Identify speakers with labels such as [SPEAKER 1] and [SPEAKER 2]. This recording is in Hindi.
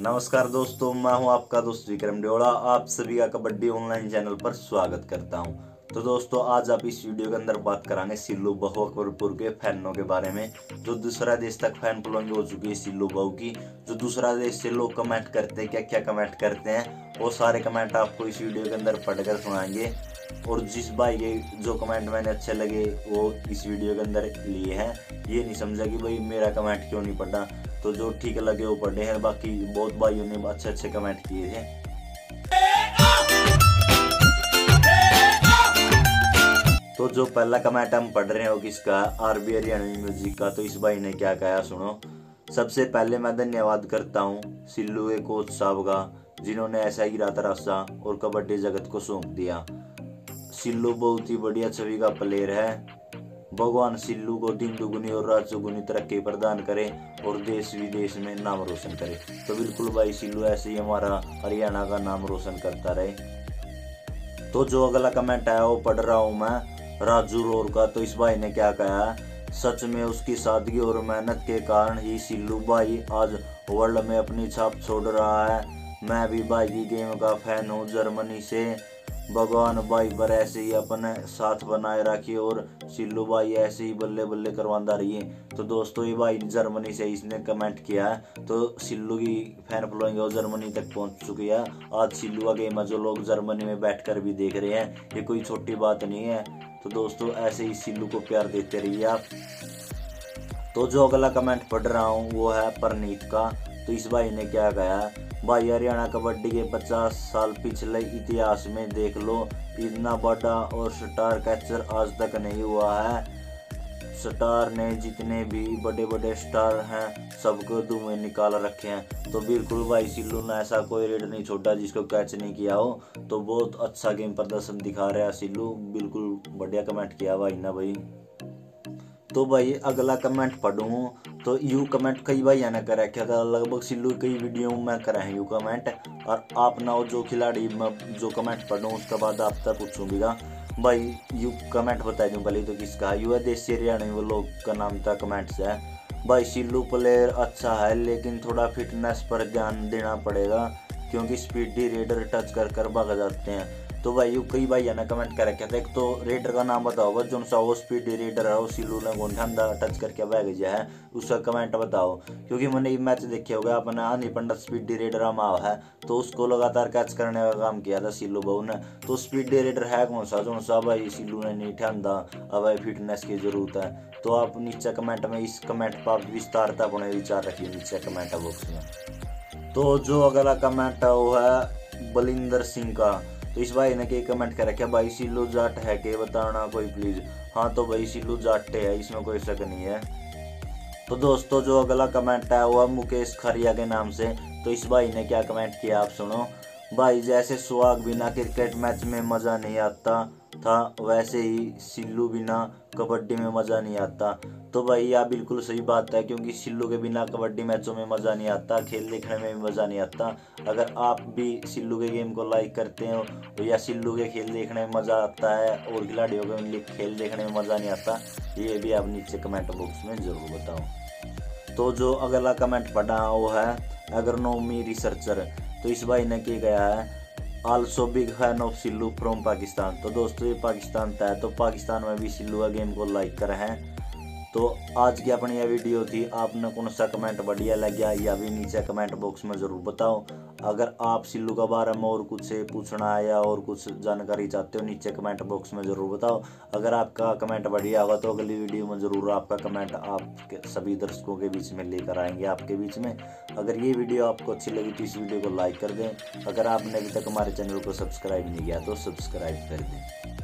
[SPEAKER 1] नमस्कार दोस्तों, मैं हूँ आपका दोस्त विक्रम डेोड़ा आप सभी का कबड्डी ऑनलाइन चैनल पर स्वागत करता हूँ। तो दोस्तों, आज आप इस वीडियो के अंदर बात करांगे सिल्लू बहु अकबरपुर के फैनों के बारे में, जो दूसरा देश तक फ़ैन फॉलोइंग हो चुकी है सिल्लू बहु की। जो दूसरा देश से लोग कमेंट करते हैं क्या क्या कमेंट करते हैं, वो सारे कमेंट आपको इस वीडियो के अंदर पढ़कर सुनाएँगे। और जिस भाई के जो कमेंट मैंने अच्छे लगे, वो इस वीडियो के अंदर लिए हैं। ये नहीं समझा कि भाई मेरा कमेंट क्यों नहीं पढ़ा। तो जो ठीक लगे वो पढ़े हैं, बाकी बहुत भाइयों ने अच्छे अच्छे कमेंट किए थे तो जो पहला कमेंट हम पढ़ रहे हो किसका? आर बी हरियाणवी म्यूज़िक का। तो इस भाई ने क्या कहा, सुनो। सबसे पहले मैं धन्यवाद करता हूँ सिल्लू के कोच साहब का, जिन्होंने ऐसा ही रात रास्ता और कबड्डी जगत को सौंप दिया। सिल्लू बहुत ही बढ़िया छवि का प्लेयर है। भगवान सिल्लू को दिन दुगुनी और रात चौगुनी तरक्की प्रदान करे और देश विदेश में नाम रोशन करे। तो बिल्कुल भाई, सिल्लू ऐसे ही हमारा हरियाणा का नाम रोशन करता रहे। तो जो अगला कमेंट आया, वो पढ़ रहा हूँ मैं, राजू रोर का। तो इस भाई ने क्या कहा, सच में उसकी सादगी और मेहनत के कारण ही सिल्लू भाई आज वर्ल्ड में अपनी छाप छोड़ रहा है। मैं भी भाई की गेम का फ़ैन हूँ जर्मनी से। भगवान भाई पर ऐसे ही अपने साथ बनाए रखिए और सिल्लू भाई ऐसे ही बल्ले बल्ले करवाता रहिए। तो दोस्तों, ये भाई जर्मनी से इसने कमेंट किया है। तो सिल्लू की फ़ैन फॉलोइंग और जर्मनी तक पहुँच चुकी है। आज सिल्लू का गेम है, जो लोग जर्मनी में बैठकर भी देख रहे हैं, ये कोई छोटी बात नहीं है। तो दोस्तों, ऐसे ही सिल्लू को प्यार देते रहिए आप। तो जो अगला कमेंट पढ़ रहा हूँ, वो है परनीत का। तो इस भाई ने क्या कहा? भाई, हरियाणा कबड्डी के 50 साल पिछले इतिहास में देख लो, इतना बड़ा और स्टार कैचर आज तक नहीं हुआ है। स्टार ने जितने भी बड़े बड़े स्टार हैं, सबको धुएँ निकाल रखे हैं। तो बिल्कुल भाई, सिल्लू ने ऐसा कोई रेड नहीं छोड़ा जिसको कैच नहीं किया हो। तो बहुत अच्छा गेम प्रदर्शन दिखा रहा है सिल्लू। बिल्कुल बढ़िया कमेंट किया भाई ना भाई। तो भाई अगला कमेंट पढ़ूँ। तो यू कमेंट कई भाई ने कर था लगभग सिल्लू कई वीडियो में करे हैं यू कमेंट और आप ना हो जो खिलाड़ी जो कमेंट पढ़ूँ, उसके बाद आप तक पूछूँगा भाई यू कमेंट बता दूँ पहले तो किसका? यू है देसी हरियाणा वो लोग का नाम था कमेंट से। भाई सिल्लू प्लेयर अच्छा है, लेकिन थोड़ा फिटनेस पर ध्यान देना पड़ेगा, क्योंकि स्पीडी रेडर टच कर कर भाग जाते हैं। तो भाई, कई भाई ने कमेंट कर रखे थे एक तो रेडर का नाम बताओ जो सा वो स्पीड रेडर है वो सिल्लू ने गोंठा टच करके बह गया है, उसका कमेंट बताओ। क्योंकि मैंने ये मैच देखे होगा अपने आनी पंडित स्पीड रेडर माव है तो उसको लगातार कैच करने का काम किया था सिल्लू बहू ने तो स्पीड रेडर है कौन सा? जो सा भाई सिल्लू ने नहीं ठंडा अब फिटनेस की ज़रूरत है। तो आप नीचे कमेंट में इस कमेंट पर आप विस्तारता अपने विचार रखिए, नीचे कमेंट बॉक्स में। तो जो अगला कमेंट है, वो है बलिंदर सिंह का। तो इस भाई ने के कमेंट कर? रखा भाई सिल्लू जाट है? के बताना कोई प्लीज़ हाँ तो भाई सिल्लू जाट है, इसमें कोई शक नहीं है। तो दोस्तों, जो अगला कमेंट है वो मुकेश खरिया के नाम से तो इस भाई ने क्या कमेंट किया आप सुनो। भाई जैसे सुहाग बिना क्रिकेट मैच में मज़ा नहीं आता था, वैसे ही सिल्लू बिना कबड्डी में मज़ा नहीं आता। तो भाई यह बिल्कुल सही बात है, क्योंकि सिल्लू के बिना कबड्डी मैचों में मज़ा नहीं आता, खेल देखने में भी मज़ा नहीं आता। अगर आप भी सिल्लू के गेम को लाइक करते हो तो या सिल्लू के खेल देखने में मज़ा आता है, और खिलाड़ियों के उनके खेल देखने में मज़ा नहीं आता, ये भी आप नीचे कमेंट बॉक्स में ज़रूर बताओ। तो जो अगला कमेंट पढ़ा वो है अगरनोमी रिसर्चर। तो इस भाई ने किया गया है आल्सो बिग फ़ैन ऑफ़ सिल्लू फ्रॉम पाकिस्तान तो दोस्तों, ये पाकिस्तान था तो पाकिस्तान में भी सिल्लू का गेम को लाइक कर। हैं तो आज की अपनी यह वीडियो थी। आपने कौन सा कमेंट बढ़िया लगा या भी नीचे कमेंट बॉक्स में ज़रूर बताओ। अगर आप सिल्लू के बारे में और कुछ पूछना है या और कुछ जानकारी चाहते हो, नीचे कमेंट बॉक्स में ज़रूर बताओ। अगर आपका कमेंट बढ़िया होगा तो अगली वीडियो में ज़रूर आपका कमेंट आप सभी दर्शकों के बीच में लेकर आएँगे, आपके बीच में। अगर ये वीडियो आपको अच्छी लगी तो इस वीडियो को लाइक कर दें। अगर आपने अभी तक हमारे चैनल को सब्सक्राइब नहीं किया तो सब्सक्राइब कर दें।